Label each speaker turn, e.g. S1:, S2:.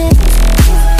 S1: it